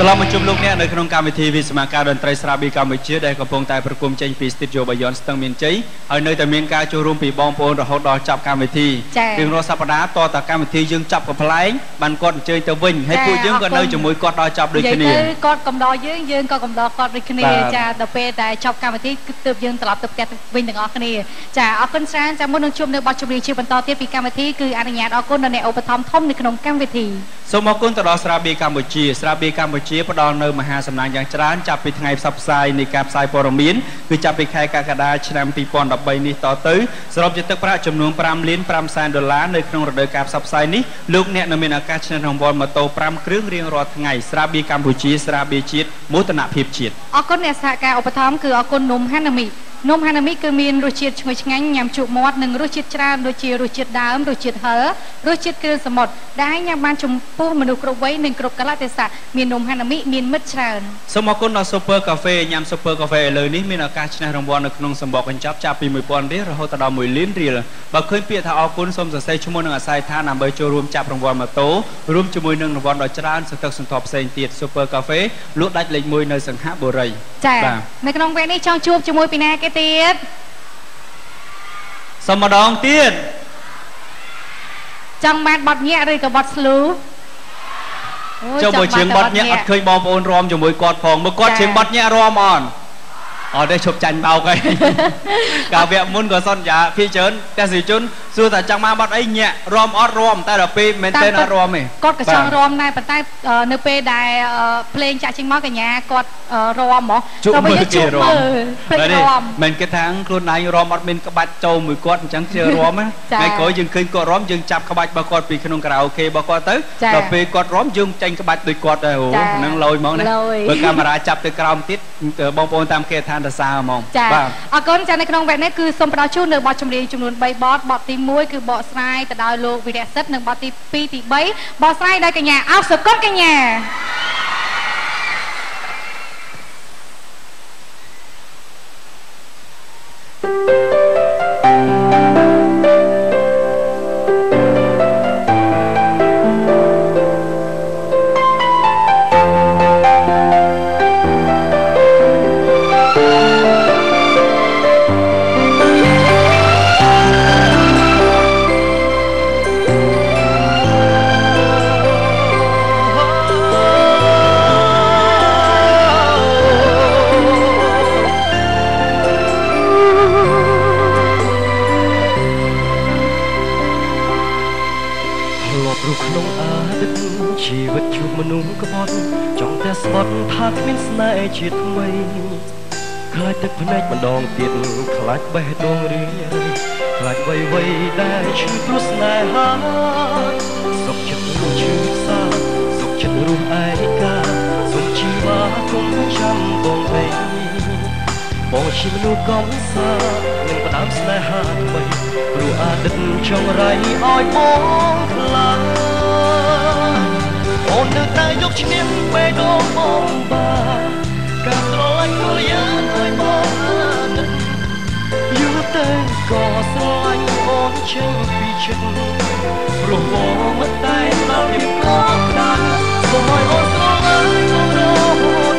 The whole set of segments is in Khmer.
ត្រឡប់មកជួបលោកអ្នកនៅក្នុងកម្មវិធីវិស្មការតន្ត្រីស្រាបៀរកម្ពុជាដែលកំពុងតែប្រគំចេញពី Studio Bayon ស្ទឹងមានជ័យហើយនៅតែមានការចូលរួមពីបងប្អូនរហូតដល់ចប់កម្មវិធីរៀងរាល់សប្តាហ៍តតកម្មវិធីយើងចាប់កំ pl ែងបានគាត់អញ្ជើញទៅវិញហើយពួកយើងក៏នៅជាមួយគាត់ដល់ចប់ដូចគ្នាទៅគាត់កំដរយើងយើងក៏កំដរគាត់ដូចគ្នាចាដល់ពេលតែចប់កម្មវិធីគឺទើបយើងត្រឡប់ទៅផ្ទះវិញទាំងអស់គ្នាចាអរគុណច្រើនចាមុននឹងជួបនៅបទចម្រៀងជាបន្តទៀតពីកម្មវិធីគឺអនុញ្ញាតអរគុណដល់អ្នកឧបត្ថម្ភធំនៅក្នុងកម្មវិធីសូមអរគុណទៅដល់ស្រាបៀរកម្ពុជាស្រាបៀរកម្ពុជាផ្ដល់នៅមហាសំណាងយ៉ាងច្រើនចាប់ពីថ្ងៃផ្សព្វផ្សាយនៃការផ្សាយព័ត៌មានគឺចាប់ពីខែកក្កដាឆ្នាំ2013នេះតទៅសរុបជាទឹកប្រាក់ចំនួន5លាន5សែនដុល្លារនៅក្នុងរដូវកាលផ្សព្វផ្សាយនេះលោកអ្នកនឹងមានឱកាសឈ្នះរង្វាន់ម៉ូតូ5គ្រឿងរៀងរាល់ថ្ងៃស្រាបៀរកម្ពុជាស្រាបៀរជាតិមោទនភាពជាតិអរគុណអ្នកសហការឧបត្ថម្ភគឺអរគុណនំហាណាមី នំហាណាមីគឺមានរសជាតិឈ្ងុយឆ្ងាញ់ញ៉ាំជក់មាត់និងរសជាតិច្រើនដូចជារសជាតិដើមរសជាតិហឹររសជាតិគ្រឿងសមុទ្រដែលញ៉ាំបានចំពោះមនុស្សគ្រប់វ័យនិងគ្រប់កលៈទេសៈមាននំហាណាមីមានមិត្តច្រើនសូមអរគុណដល់ Super Cafe ញ៉ាំ Super Cafe ឥឡូវនេះមានឱកាសឈ្នះរង្វាន់នៅក្នុងសម្បកកញ្ចប់ចាប់ពី1000រៀលរហូតដល់1លានរៀលបើឃើញពាក្យថាអរគុណសូមសរសេរឈ្មោះនិងអាស័យដ្ឋានដើម្បីចូលរួមចាប់រង្វាន់ម៉ូតូរួមជាមួយនឹងរង្វាន់ដ៏ច្រើនសន្តិសន្ធាប់ផ្សេងទៀត Super Cafe លក់ដាច់លេខ1នៅសង្ហបុរីចា៎នៅក្នុងវគ្គនេះចង់ជួបជាមួយពីណាគេទៀតសុំម្ដងទៀតចង់បានបត់ញាក់ឬក៏បត់ស្លូចុះបើជាងបត់ញាក់អត់ឃើញបងប្អូនរំជាមួយគាត់ផងមើលគាត់ជាងបត់ញាក់រំអត់ អត់ទេឈប់ចាញ់បោកហើយកាលវគ្គមុនក៏សន្យាភីច្រើនទេសនិជនសួរថាចង់មកបាត់អីញាក់រំអត់រំតែដល់ពេលមែនទេអត់រំទេគាត់ក៏ចង់រំដែរប៉ុន្តែនៅពេលដែលភ្លេងចាក់ចេញមកកញ្ញាគាត់រំហ្មងទៅវិញជុំមើលភ្លេងរំមិនគិតថាខ្លួនឯងរំអត់មានក្បាច់ចូលមួយគាត់អញ្ចឹងជឿរំណាថ្ងៃក្រោយយើងឃើញគាត់រំយើងចាប់ក្បាច់របស់គាត់ពីក្នុងខារ៉ាអូខេរបស់គាត់ទៅដល់ពេលគាត់រំយើងចេញក្បាច់ដូចគាត់ដែរអូហ្នឹងលយហ្មងណាបើកាមេរ៉ាចាប់ទៅក្រោមទៀតបងប្អូនតាមគេឋានសរសើរហ្មងបាទអរគុណចានៅក្នុងវគ្គនេះគឺសូមផ្ដល់ជូននៅបទចម្រៀងចំនួន3បទបទទី1គឺបកស្រាយទៅដោយលោកវិរៈសិទ្ធនិងបទទី2ទី3បកស្រាយដោយកញ្ញាអោសកុតកញ្ញាជាតិ ដងទៀតខ្លាចបេះដូងរៀងខ្លាចវ័យវ័យដែលឈឺព្រោះស្នេហាសុខចិត្តរស់ឈឺសាសុខចិត្តរស់ឯកាសុខជីវ៉ាគុំចាំបងវិញបងជាមនុស្សកំសានឹងផ្ដើមស្នេហាថ្មីព្រោះអាទិត្យចង់រៃឲ្យបងខ្លាំងអូននៅតែយកឈ្នះបេះដូងបងបានការស្រឡាញ់ខ្លួនយើងឲ្យបងអាណិតយូរ ទៅក៏ស្រឡាញ់អូនចេញពីចិត្តព្រោះបងមិនតែដល់ពីកោដាសូមឲ្យអូនស្រឡាញ់អូនរហូត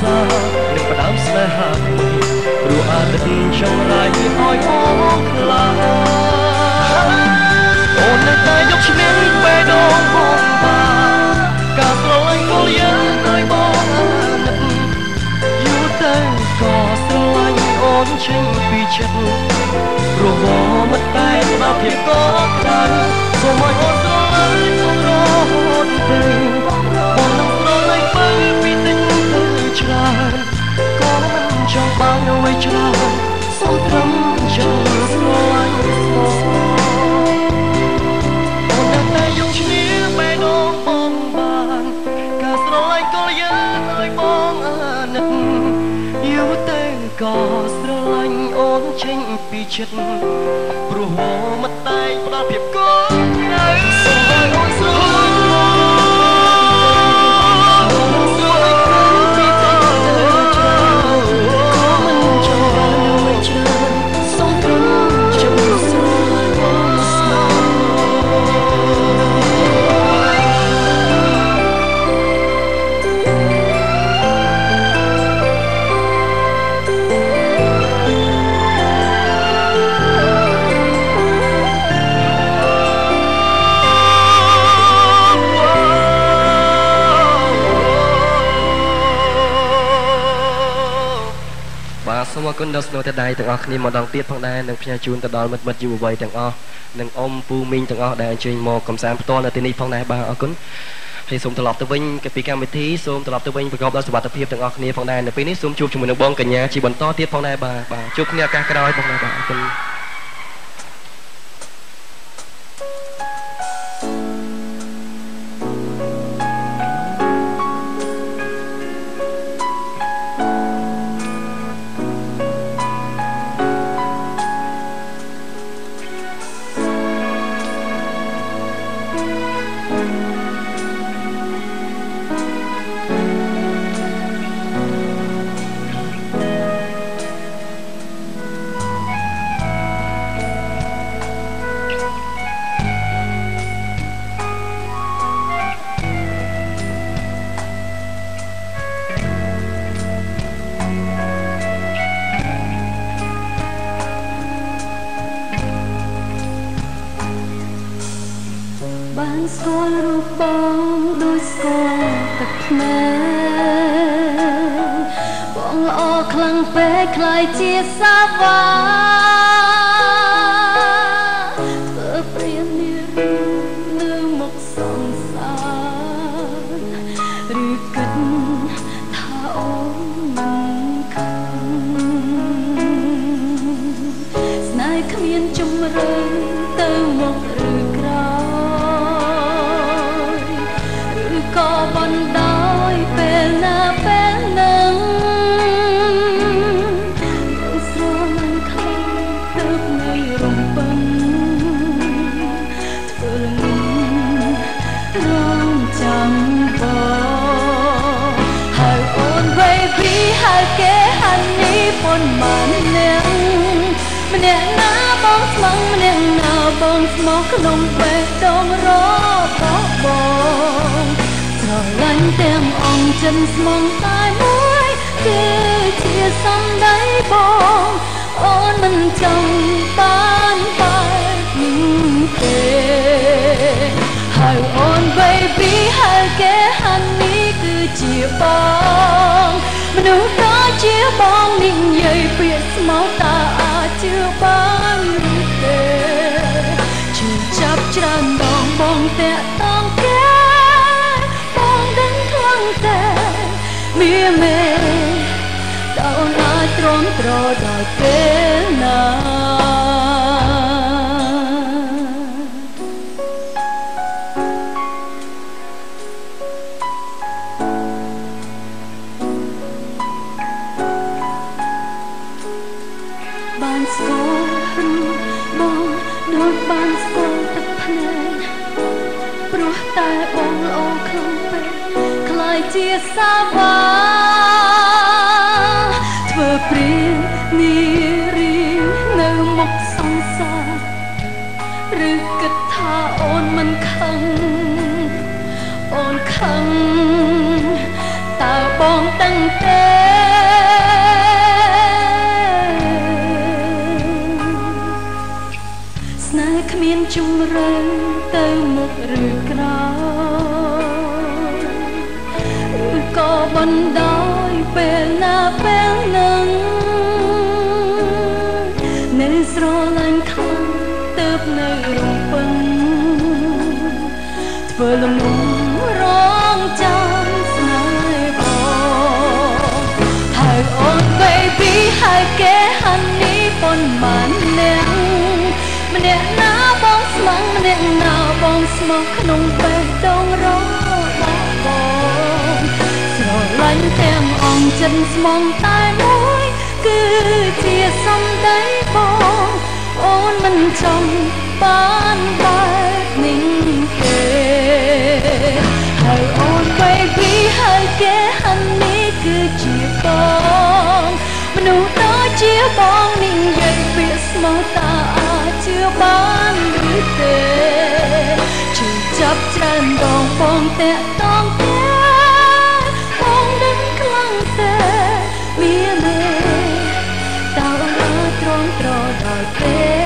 សានឹងផ្ដើមស្នេហាថ្មីព្រោះអាទិត្យចង់រៃឲ្យអូនខ្លាំងអូននៅតែយកឈ្នះបេះដូង ឆេញពីចិត្តព្រោះវមិនតែដល់ភាពកក់ក្ដៅសូមឲ្យអូន ចិត្តព្រោះហម ស្នូតដៃទាំងអស់គ្នាម្ដងទៀតផងដែរនិងផ្ញើជូនទៅដល់មិត្តមិត្តយុវវ័យទាំងអស់និងអ៊ំពូមីងទាំងអស់ដែលអញ្ជើញមកកំសាន្តផ្ទាល់នៅទីនេះផងដែរបាទអរគុណហើយសូមត្រឡប់ទៅវិញពីកម្មវិធីសូមត្រឡប់ទៅវិញប្រកបដោយសុវត្ថិភាពទាំងអស់គ្នាផងដែរនៅពេលនេះសូមជួបជាមួយនឹងបងកញ្ញាជាបន្តទៀតផងដែរបាទបាទជួបគ្នាឱកាសក្រោយផងដែរបាទអរគុណ ដូងរបស់បងស្រឡាញ់ទាំងអង្គចិនស្មងតែមួយគឺជាសំដីបងអូនមិនចង់បានបែបនេះទេហើយអូន baby ហើយគេហាន់នេះគឺជាបងមនុស្សដ៏ជាបងនិយាយពាក្យស្មោះតើអាចជឿបាន តាក់តងគេបងដឹងខ្លាំងតែមានមេតើអូនអាចទ្រាំទ្រដល់ពេលណា ឬក្រោយឬក៏បណ្ដោ ស្មោះក្នុងបេះដូងរងបងស្រឡាញ់ទាំងអង្គចិត្តស្មងតែមួយគឺជាសំដីបងអូនមិនចង់បានបែបនេះទេហើយអូន baby ហើយគេហាន់នេះគឺជាបងមនុស្សដូចជាបងនេះនិយាយពាក្យស្មោះតាអាចជឿបានឬទេជឿ ចាប់ច្រើនដងបងតាក់តងទេបងដឹងខ្លាំងទេមានទេតើអូនអាចទ្រាំទ្រដល់ពេ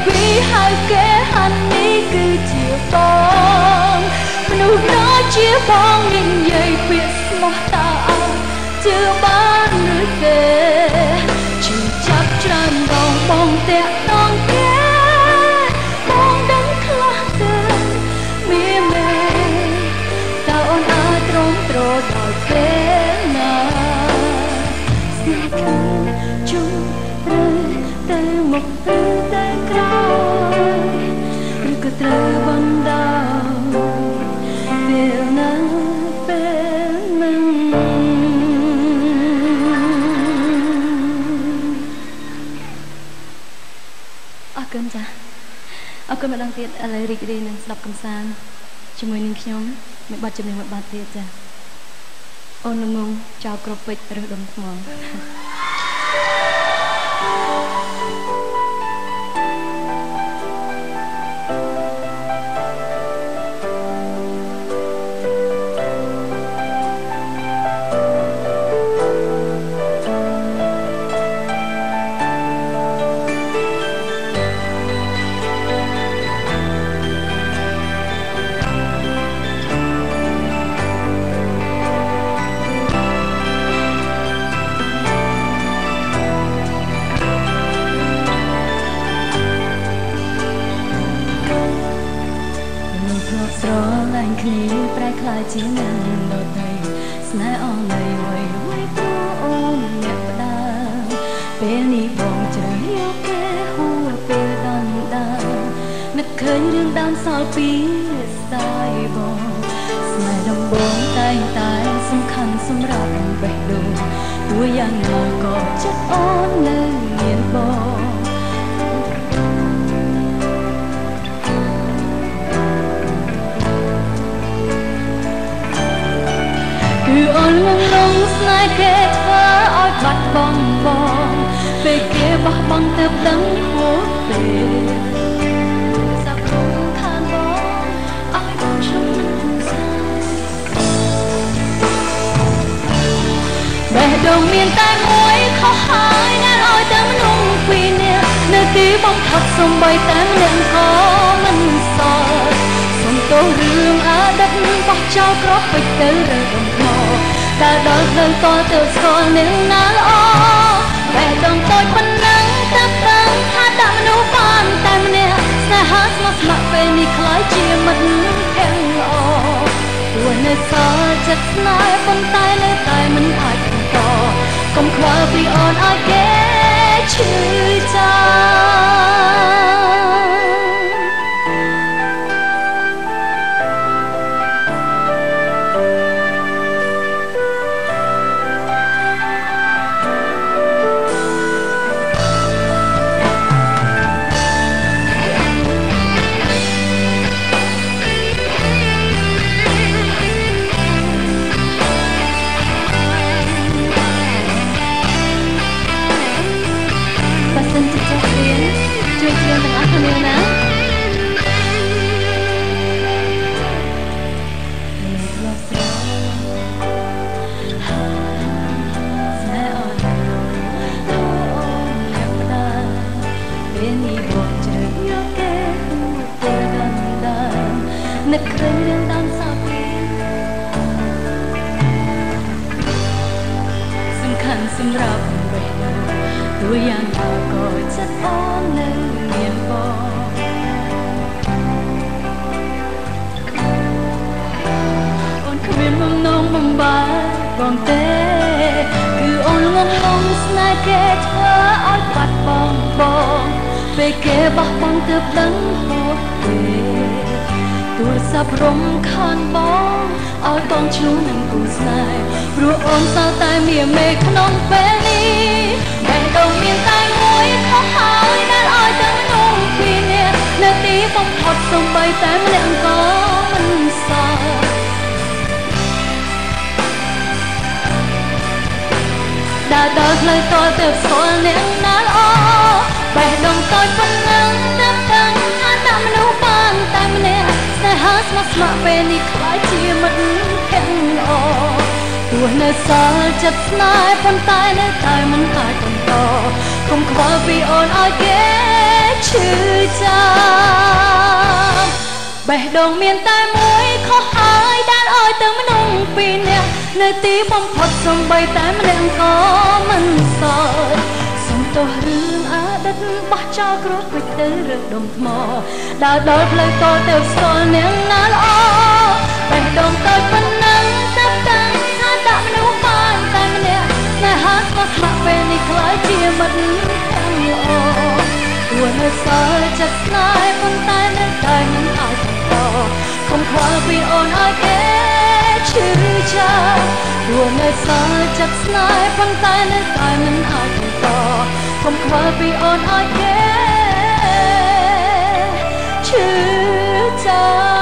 ន baby ហើយគេហាន់នេះគឺជាបងមនុស្សដូចជាបងនិយាយពាក្យស្មោះតើអាចជឿបាន អរគុណម្ដងទៀតឥឡូវរីករាយនឹងស្ដាប់កំសាន្តជាមួយនឹងខ្ញុំមួយបទចម្រៀងមួយបទទៀតចាអូនល្ងងចោលក្របពេជ្ររើសដុំថ្ម ជានឹងដតីស្នេហ៍អស់នៃវ័យវ័យព្រោះអូនអ្នកផ្ដាពេលនេះបងជ្រើសយកគេហួរពេលដំដានឹកឃើញរឿងដើមសល់ពីស្ដាយបងស្នេហ៍ដំបងតែងតែសំខាន់សម្រាប់បេះដូងទោះយ៉ាងណាក៏ចិត្តអូននៅមាន គឺអូនងងងស្នេហ៍គេធ្វើឲ្យបាត់បង់បងពេលគេបោះបង់ទៅដឹងហួសពេលសាប់រុំខានបងឲ្យបងជុំសាបេះដូងមានតែមួយខុសហើយណាស់ឲ្យតែមនុស្សពីរនាក់នៅទីបំផុតសំបីតែម្នាក់ក៏មិនសល់សុំទោស រឿងអតីតបោះចោលគ្រាប់ពេជ្រទៅរើដំថ្មតែដល់ផ្លូវតទៅស្គាល់នឹងណាល្អបេះដូងតូចប៉ុណ្ណឹងតែប្រឹងថាដាក់មនុស្សបានតែម្នាក់ស្នេហាស្មោះស្ម័គ្រពេលនេះខ្លាយជាមិត្តភក្តិល្អទោះនៅសល់ចិត្តស្នេហ៍ប៉ុន្តែនៅតែមិនអាចបន្តកុំខ្វល់ពីអូនឲ្បំបាយបងទេ គឺអូនងងងស្នេហ៍គេធ្វើឲ្យបាត់បង់បងពេលគេបោះបង់ទើបដឹងហូតទេទូរស័ព្ទរំខានបងឲ្យបងឈ្លោះនឹងគូស្នេហ៍ព្រោះអូនសើតែមានមេក្នុងពេលនេះបេះដូងមានតែមួយខុសហើយដែលឲ្យទាំងនោះពីនេះនៅទីបំផុតសំបីតែម្នាក់ក៏មិនសល់ ដើរដល់ផ្លូវតលទៅស្គាល់អ្នកណាល្អបេះដូងតូចប៉ុណ្ណឹងតែដឹងថាដាក់មនុស្សបានតែម្នាក់ស្នេហាស្មោះស្ម័គ្រពេលនេះខ្លាចជាមិត្តភក្តិល្អទោះនៅសល់ចិត្តស្នេហ៍ប៉ុន្តែនៅតែមិនកាយបន្តកុំខ្វល់ពីអូនឲ្យគេឈឺចាំបេះដូងមានតែមួយខុសហើយដែលឲ្យទៅមនុស្សពីរនាក់ នៅទីបំផុតសំបីតែម្នាក់ក៏មិនសល់សុំទោះរឿងអតីតបោះចោលគ្រោះពេចទៅរើដុំថ្មដើរដល់ផ្លូវតទៅស្គាល់អ្នកណាល្អបេះដូងតូចប៉ុណ្ណឹងតែតាំងថាដាក់មនុស្សបានតែម្នាក់ស្នេហាស្មោះស្ម័គ្រពេលនេះខ្លាចជាមិត្តខាងល្អទោះនៅសល់ចិត្តស្នេហ៍ប៉ុន្តែនៅតែមិនឲ្យបន្តកុំខ្វល់ពីអូនឲ្យគេឈឺ ចាំទោះនៅសល់ចិត្តស្នេហ៍ប៉ុន្តែនៅតែមិនអាចបន្តកុំខ្វល់ពីអូនឲ្យគេឈឺចាំ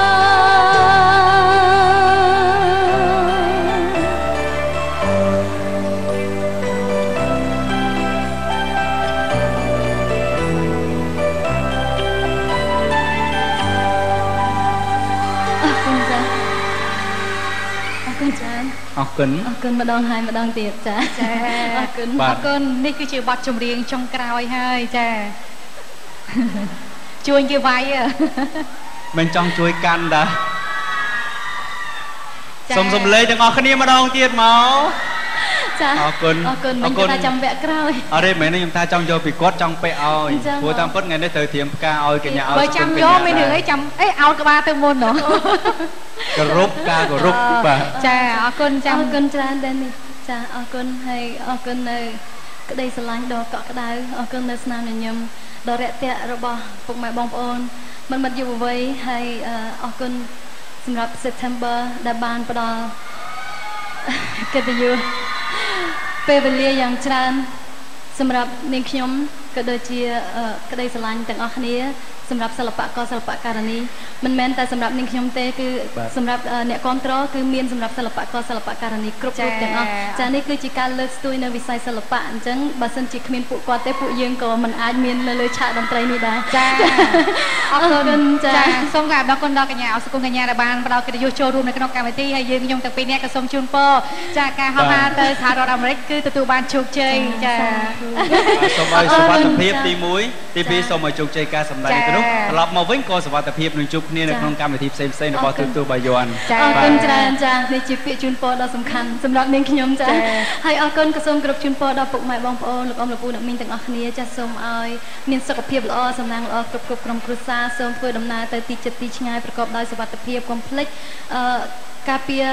អរគុណអរគុណម្ដងហើយម្ដងទៀតចាចាអរគុណបាអទរគុណនេះគឺជាបទចម្រៀងចុងក្រោយហើយចាជួញគេវាយហ៎មិនចង់ជួយកាន់តាចាសូមសំឡេងទាំងអស់គ្នាម្ដងទៀតមក ចាអរគុណអរគុណអមិរញគុគេណថាចាំវគ្គក្រោយអរទេមែនទេខ្ញុំថាចង់យកពីគាត់ចង់ពេកឲ្យចា៎ព្រោះតាមពិតថ្ងៃនេះត្រូវត្រៀមផ្កាឲ្យកញ្ញាឲ្យបើចាំយកមានរឿងអីចាំអីអោតក្បាលទៅមុនហ៎គោរពការគោរពបាទចាអរគុណអចាំរគុណច្រើនដែរនេះចាអរគុណហើយអរគុណនៅក្តីស្រឡាញ់ដ៏កក់ក្ដៅអរគុណនៅស្នាមញញឹមដ៏រាក់ទាក់របស់ពុកម៉ែបងប្អូនមិនមិនយុវវ័យហើយអឺអរគុណសម្រាប់ September ដែលបានផ្ដល់កិត្តិយស ពេលវេលាយ៉ាងច្រើន សម្រាប់នាងខ្ញុំក៏ដូចជាអឺក្តីស្រឡាញ់ទាំងអស់គ្នា សម្រាប់សិល្បករសិល្បករនីមិនមែនតែសម្រាប់នាងខ្ញុំទេគឺបាទសម្រាប់អឺអ្នកគ្រប់គ្រងគឺមានសម្រាប់សិល្បករសិល្បករនីគ្រប់រូបទាំងអស់ចានេះគឺជាការលើកស្ទួយនៅវិស័យសិល្បៈអញ្ចឹងបើសិនជាគ្មានពួកគាត់ទេពួកយើងក៏មិនអាចមាននៅលើឆាកតន្ត្រីនេះដែរចាអរគុណចាចាសូមការអរគុណដល់កញ្ញាអរគុណកញ្ញាដែលបានផ្ដល់កិត្តិយសចូលរួមនៅក្នុងកម្មវិធីហើយយើងខ្ញុំទាំងពីរនាក់ក៏សូមជូនពរចាការហោះហើរទៅសហរដ្ឋអាមេរិកគឺទទួលបានជោគជ័យចាសូមឲ្យសុវត្ថិភាពចា៎ទី1ទី2សូមឲ្យជោគជ័យការសម្ដែងចា៎ទៅនោះត្រឡប់មកវិញក៏សុវត្ថិភាពនឹងជួបគ្នានៅចា៎ក្នុងកម្មវិធីផ្សេងៗរបស់អរគុទូណទូបាយ័នចា៎អរបាគុទណច្រើនចានេះជាពាក្យជូនពរដ៏សំខាន់សម្រាប់នាងខ្ញុំចាចា៎ហើយអរគុណក៏សូមគោរពជូនពរដល់ពុកម៉ែបងប្អូនលោកអ៊ំលោកពូអ្នកមីងទាំងអស់គ្នាចាសូមឲ្យមានសុខភាពល្អសំណាងល្អគ្រប់គ្រប់ក្រុមគ្រួសារសូមធ្វើដំណើរទៅទីចិត្តទីឆ្ងាយប្រកបដោយសុវត្ថិភាពកុំភ្លេចអឺ ការពារ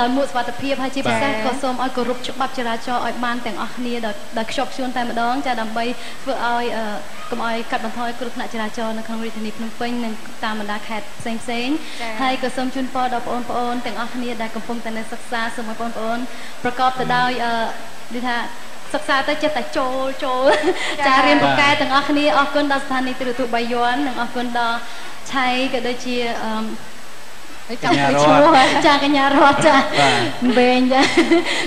នៅមួកសុវត្ថិភាពហើយជាពិសេសចា៎ក៏សូមឲ្យគោរពច្បាប់ចរាចរណ៍ឲ្យបានទាំងអស់គ្នាដោយដោយខ្ជាប់ខ្ជួនតែម្ដងចាដើម្បីធ្វើឲ្យអឺកុំឲ្យកាត់បន្ថយគ្រោះថ្នាក់ចរាចរណ៍នៅក្នុងរាជធានីភ្នំពេញនិងតាមបណ្ដាខេត្តផ្សេងផ្សេងៗចា៎ហើយក៏សូមជូនពរដល់បងប្អូនទាំងអស់គ្នាដែលកំពុងតែនៅសិក្សាសូមឲ្យបងប្អូនប្រកបទៅដោយអឺដូចថាសិក្សាទៅចិត្តតែចូលចូលចា៎ចារៀនពូកែទាំងអស់គ្នាអរគុណដល់ស្ថានីយ៍ទូរទស្សន៍បាយ័ននិងអរគុណដល់ឆៃក៏ដូចជាអឺចង់ កញ្ញាទៅរឈ្មោះតចាកញ្ញារតចាបាទវែងចា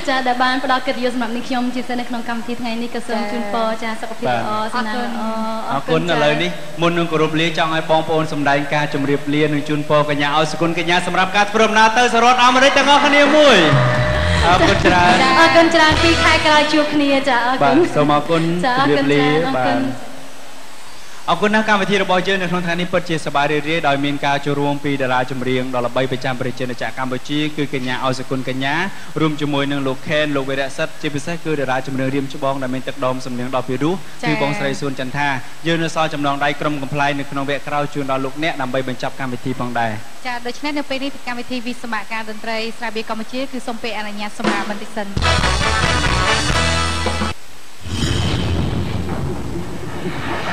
ចាដែលបានផ្ដល់កិត្តិយសសម្រាប់នេះខ្ញុំជាពិសេសនៅក្នុងកម្មវិធីថ្ងៃនេះក៏សូមចា៎ជូនពរចាសុខភាពបាទល្អសំណាងល្អអរគុណឥឡូវនេះមុននឹងគោរពលាចង់ឲ្យបងប្អូនសម្ដែងការជម្រាបលានិងជូនពរកញ្ញាឲ្យសុគន្ធកញ្ញាសម្រាប់ការធ្វើដំណើរទៅសហរដ្ឋអាមេរិកទាំងអស់គ្នាមួយអរគុណច្រើនអរគុណច្រើនពីរខែក្រោយជួបគ្នាចាអរបាគុទណសូមអរគុណចាអជរម្រាគុបណលាច្រើនអរបាគុទណ អរគុណណាស់កម្មវិធីរបស់យើងនៅក្នុងថ្ងៃនេះពិតជាសប្បាយរីករាយដោយមានការចូលរួមពីតារាចម្រៀងដ៏ល្បីប្រចាំប្រជាជាតិកម្ពុជាគឺកញ្ញាអសគុណកញ្ញារួមជាមួយនឹងលោកខេនលោកវីរៈសិទ្ធជាពិសេសគឺតារាចម្រៀងរៀមច្បងដែលមានទឹកដមសំនៀងដ៏ពិរោះគឺបងស្រីសួនចន្ទថាយើងនៅសល់ចំណងដៃក្រុមកំ pl ែងនៅក្នុងវគ្គក្រោយជូនដល់លោកអ្នកដើម្បីបញ្ចប់កម្មវិធីផងដែរចាដូច្នេះនៅពេលនេះកម្មវិធីវិសមការតន្ត្រីស្រាបៀរកម្ពុជាគឺសូមពេលអនុញ្ញាតសម្រាប់បន្តិចសិនអ